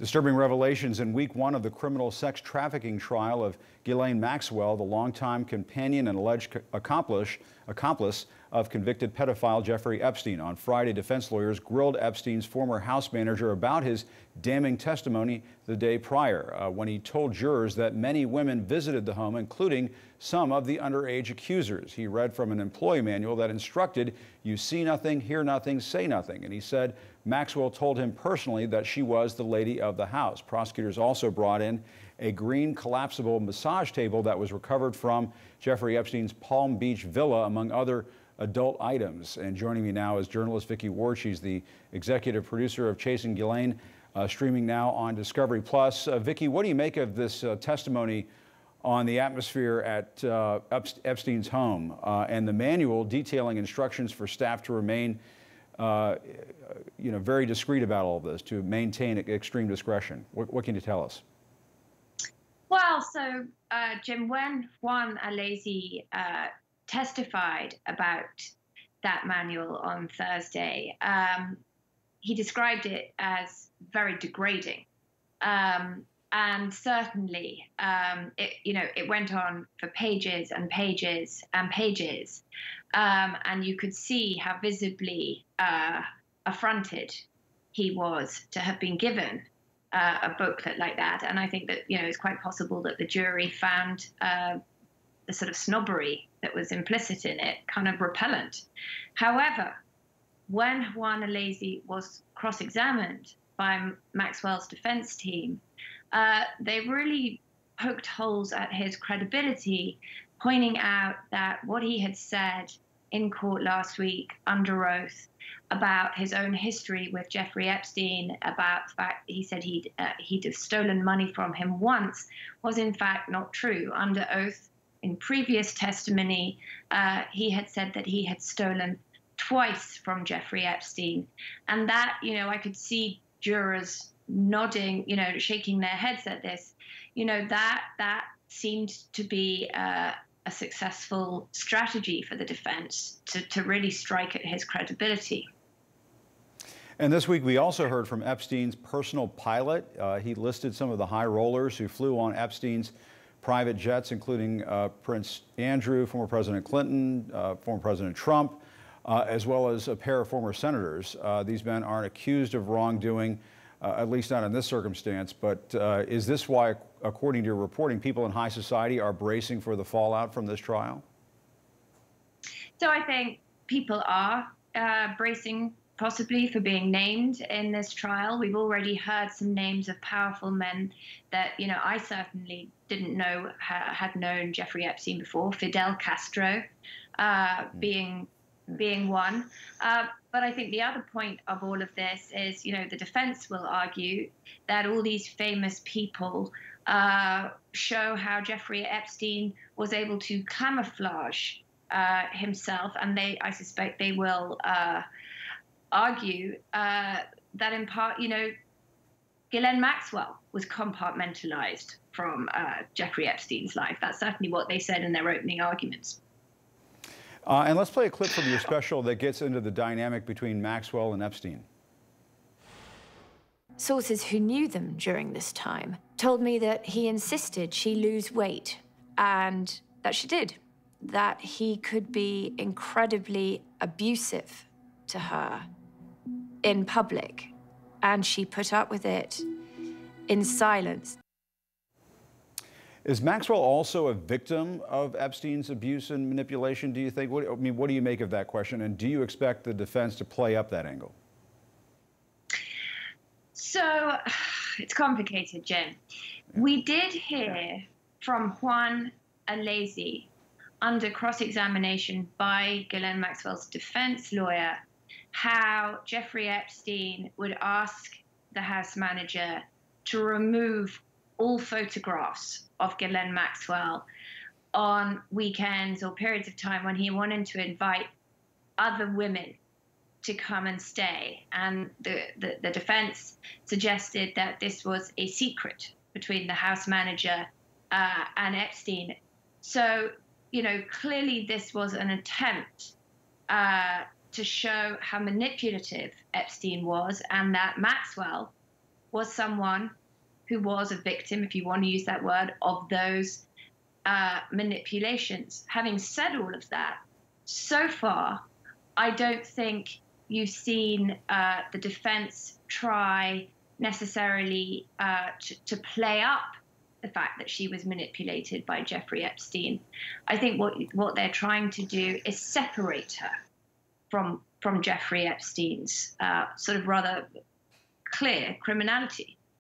Disturbing revelations in week one of the criminal sex trafficking trial of Ghislaine Maxwell, the longtime companion and alleged accomplice, accomplice of convicted pedophile Jeffrey Epstein. On Friday, defense lawyers grilled Epstein's former house manager about his damning testimony the day prior uh, when he told jurors that many women visited the home, including some of the underage accusers. He read from an employee manual that instructed you see nothing, hear nothing, say nothing. And he said Maxwell told him personally that she was the lady of the house. Prosecutors also brought in a green collapsible massage table that was recovered from Jeffrey Epstein's Palm Beach villa, among other adult items. And joining me now is journalist Vicky Ward. She's the executive producer of Chasing Ghislaine, uh, streaming now on Discovery Plus. Uh, Vicky, what do you make of this uh, testimony on the atmosphere at uh, Epstein's home uh, and the manual detailing instructions for staff to remain uh, you know, very discreet about all of this, to maintain extreme discretion. What, what can you tell us? Well, so uh, Jim, when Juan Alessi uh, testified about that manual on Thursday, um, he described it as very degrading. Um, and certainly, um, it, you know, it went on for pages and pages and pages, um, and you could see how visibly uh, affronted he was to have been given uh, a booklet like that. And I think that you know it's quite possible that the jury found uh, the sort of snobbery that was implicit in it kind of repellent. However, when Juan Alessi was cross-examined by Maxwell's defense team, uh, they really poked holes at his credibility, pointing out that what he had said in court last week under oath about his own history with Jeffrey Epstein, about the fact he said he'd uh, he'd have stolen money from him once, was in fact not true. Under oath, in previous testimony, uh, he had said that he had stolen twice from Jeffrey Epstein, and that you know I could see jurors nodding, you know, shaking their heads at this. You know that that seemed to be. Uh, a successful strategy for the defense to, to really strike at his credibility. And this week we also heard from Epstein's personal pilot. Uh, he listed some of the high rollers who flew on Epstein's private jets, including uh, Prince Andrew, former President Clinton, uh, former President Trump, uh, as well as a pair of former senators. Uh, these men aren't accused of wrongdoing, uh, at least not in this circumstance. But is this why, according to your reporting, people in high society are bracing for the fallout from this trial? So I think people are bracing possibly for being named in this trial. We've already heard some names of powerful men that, you know, I certainly didn't know had known Jeffrey Epstein before. Fidel Castro uh, hmm. being being one. Uh, but I think the other point of all of this is, you know, the defense will argue that all these famous people uh, show how Jeffrey Epstein was able to camouflage uh, himself, and they, I suspect, they will uh, argue uh, that in part, you know, Ghislaine Maxwell was compartmentalized from uh, Jeffrey Epstein's life. That's certainly what they said in their opening arguments. Uh, and let's play a clip from your special that gets into the dynamic between Maxwell and Epstein. Sources who knew them during this time told me that he insisted she lose weight, and that she did. That he could be incredibly abusive to her in public, and she put up with it in silence. Is Maxwell also a victim of Epstein's abuse and manipulation, do you think? What, I mean, what do you make of that question? And do you expect the defense to play up that angle? So it's complicated, Jen. We did hear from Juan Alessi under cross examination by Ghislaine Maxwell's defense lawyer how Jeffrey Epstein would ask the house manager to remove all photographs of Ghislaine Maxwell on weekends or periods of time when he wanted to invite other women to come and stay. And the, the, the, defense suggested that this was a secret between the house manager uh, and Epstein. So, you know, clearly this was an attempt uh, to show how manipulative Epstein was and that Maxwell was someone who was a victim, if you want to use that word, of those uh, manipulations. Having said all of that, so far, I don't think you've seen uh, the defense try necessarily uh, to, to play up the fact that she was manipulated by Jeffrey Epstein. I think what what they're trying to do is separate her from from Jeffrey Epstein's uh, sort of rather clear criminality.